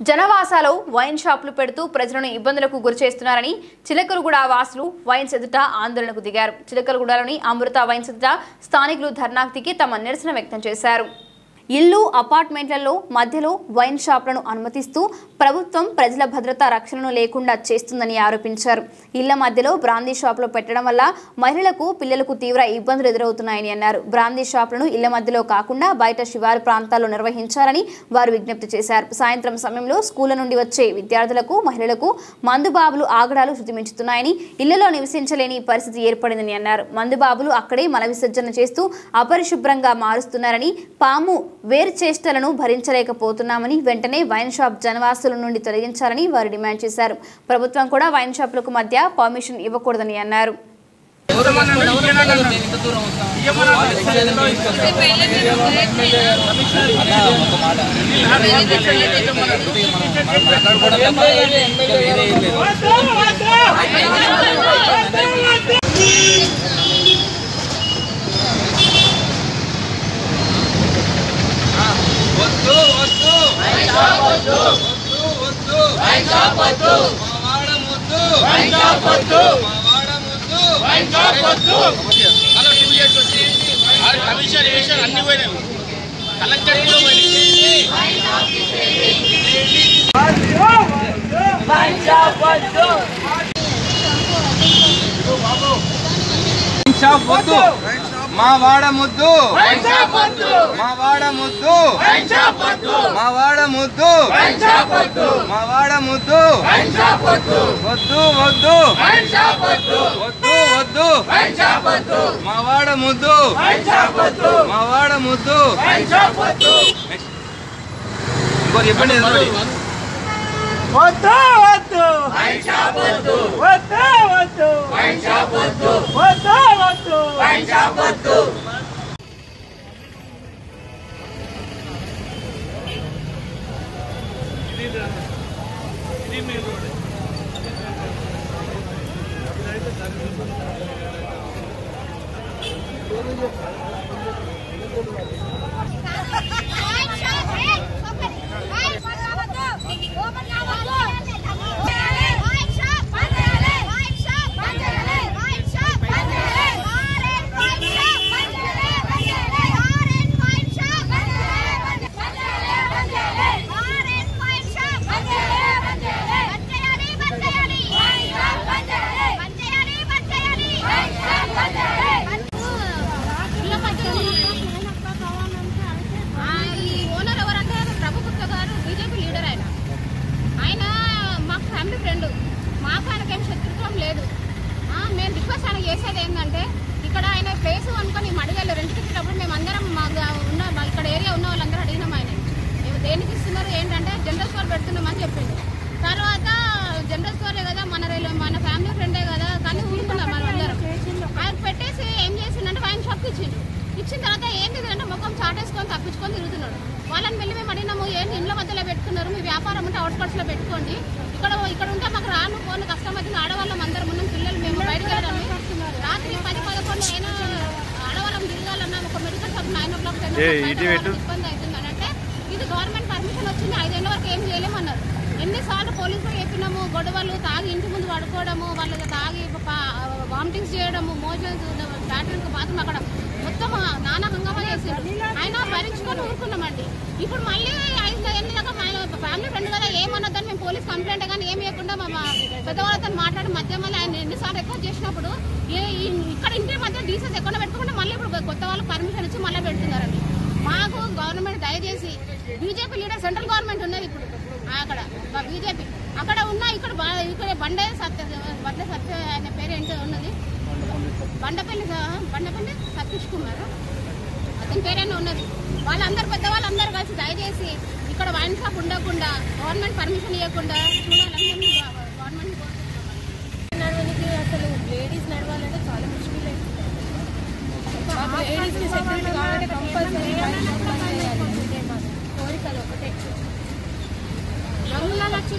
జనవాసాలో wine షాపులు పెడుతూ ప్రజలను ఇబ్బందులకు గురిచేస్తున్నారని చిలకలగూడ వాసులు వైన్స్ ఎదుట ఆందోళనకు దిగారు. చిలకలగూడలోని అమృత వైన్స్ ఎదుట స్థానికులు ధర్నాకు దిగి తమ నిరసన వ్యక్తం చేశారు. ఇల్లు అపార్ట్మెంట్లలో మధ్యలో వైన్ షాప్లను అనుమతిస్తూ ప్రభుత్వం ప్రజల భద్రత రక్షణను లేకుండా చేస్తుందని ఆరోపించారు. ఇళ్ళ మధ్యలో బ్రాందీ షాపులు పెట్టడం వల్ల మహిళలకు పిల్లలకు తీవ్ర ఇబ్బందులు ఎదురవుతున్నాయని అన్నారు. బ్రాందీ షాపులను ఇళ్ళ మధ్యలో కాకుండా బయట శివారు ప్రాంతాల్లో నిర్వహించాలని వారు విజ్ఞప్తి చేశారు. సాయంత్రం సమయంలో స్కూళ్ళ నుండి వచ్చే విద్యార్థులకు మహిళలకు మందుబాబులు ఆగడాలు శృతిమించుతున్నాయని ఇళ్ళలో నివసించలేని పరిస్థితి ఏర్పడిందని అన్నారు. మందుబాబులు అక్కడే మల విసర్జన చేస్తూ అపరిశుభ్రంగా మారుస్తున్నారని పాము వేరు చేష్టలను భరించలేకపోతున్నామని వెంటనే వైన్ షాప్ జనవాసుల నుండి తొలగించాలని వారు డిమాండ్ చేశారు. ప్రభుత్వం కూడా వైన్ షాపులకు మధ్య పర్మిషన్ ఇవ్వకూడదని అన్నారు వద్దు వద్దు వద్దు వద్దు. వద్దు. మావాడ ముద్దు వద్దు. మావాడ ముద్దు అలా టూ ఇయర్స్ వచ్చేయండి కమిషన్ వేసారు అన్ని పోయినాయి. కలెక్టర్ కూడా పోయినాయి. షాప్ వద్దు. మా వాడ ముద్దు. మా వాడ ముద్దు. మా వాడ ముద్దు. మా వాడ ముద్దు. వద్దు వద్దు. వద్దు వద్దు. మా వాడ ముద్దు. మా వాడ ముద్దు. ఇంకో చెప్పండి వద్దు వద్దు. వద్దు వద్దు. వద్దు వద్దు ఆ, ఈ ఓనర్ ఎవరంటే ప్రభు గుప్తా గారు బీజేపీ లీడర్ ఆయన ఆయన మాకు ఫ్యామిలీ ఫ్రెండ్ మాకు ఆయనకేం శత్రుత్వం లేదు ఆ, మేము రిక్వెస్ట్ ఆయన చేసేది ఏంటంటే ఇక్కడ ఆయన ప్లేస్ అనుకొని మడిగలు రెంట్కి ఇచ్చినప్పుడు మేము అందరం మా గా- ఉన్న మా ఇక్కడ ఏరియా ఉన్న వాళ్ళందరూ అడిగినాం ఆయన "ఏం- దేనికి ఇస్తున్నారు ఏంటంటే జనరల్ స్టోర్ పెడుతున్నామని చెప్పిండు తర్వాత జనరల్ స్టోరే కదా మన రిలే- మన ఫ్యామిలీ ఫ్రెండే కదా కానీ ఊరుకున్నాం మనం అందరం ఆయన పెట్టేసి ఏం చేసిండంటే వైన్ షాప్కి ఇచ్చిండు ఇచ్చిన తర్వాత ఏంటి ఇది అంటే ముఖం చాటేసుకొని తప్పించుకొని తిరుగుతున్నాడు. వాళ్ళని వెళ్ళి మేము అడిగినాము ఏంటి ఇంట్లో మధ్యలో పెట్టుకున్నారు? మీ వ్యాపారం ఉంటే అవుట్స్కట్స్లో పెట్టుకోండి. ఇక్కడ ఇక్కడ ఉంటే మాకు రాను పోను కష్టం అవుతుంది. ఆడవాళ్ళం అందరం ఉన్నాం పిల్లలు మేము బయటకు వెళ్ళాము రాత్రి పది పదకొండు అయినా ఆడవాళ్ళం తిరగాలన్నా ఒక medical shop nine o'clock ఇబ్బంది అవుతుంది అని అంటే ఇది గవర్నమెంట్ పర్మిషన్ వచ్చింది ఐదేళ్ళ వరకు ఏం చేయలేమన్నారు. ఎన్నిసార్లు పోలీసులు చెప్పినాము గొడవలు తాగి ఇంటి ముందు పడుకోవడము వాళ్ళకి తాగి వామిటింగ్స్ చేయడము మోషన్స్ బ్యాటరీకి బాత్రూమ్ అక్కడ మొత్తం నానా హంగామా చేసారు ఆయన భరించుకొని ఊరుకున్నామండి. ఇప్పుడు మళ్ళీ ఐదు ఎన్ని దాకా ఫ్యామిలీ ఫ్రెండ్ కదా ఏమన్నదని మేము పోలీస్ కంప్లైంట్ కానీ ఏమి ఇవ్వకుండా మా పెద్దవాళ్ళతో మాట్లాడి మధ్య మళ్ళీ ఆయన ఎన్నిసార్లు రిక్వెస్ట్ చేసినప్పుడు ఏ- ఇక్కడ ఇంటి మధ్య డీసెస్ ఎక్కడ పెట్టుకుంటే మళ్ళీ ఇప్పుడు కొత్త వాళ్ళకి పర్మిషన్ ఇచ్చి మళ్ళీ పెడుతున్నారండి. మాకు గవర్నమెంట్ దయచేసి బీజేపీ లీడర్ సెంట్రల్ గవర్నమెంట్ ఉన్నది ఇప్పుడు. అక్కడ బీజేపీ. అక్కడ ఉన్న ఇక్కడ ఇక్కడ బండే సత్య బండే సత్య అనే పేరు ఏంటో ఉన్నది. బండపల్లి బండపల్లి సతీష్ కుమార్. అతని పేరైనా ఉన్నది. వాళ్ళందరూ పెద్ద వాళ్ళందరూ కలిసి దయచేసి ఇక్కడ వైన్ షాప్ ఉండకుండా గవర్నమెంట్ పర్మిషన్ ఇవ్వకుండా చూడాలని గవర్నమెంట్ నడవడానికి అసలు లేడీస్ నడవాలంటే చాలా ముష్కిల్ లేడీస్కి సెక్యూరిటీ కావాలంటే కంపల్సరీ కోరికలు ఒకటే. లక్ష్మి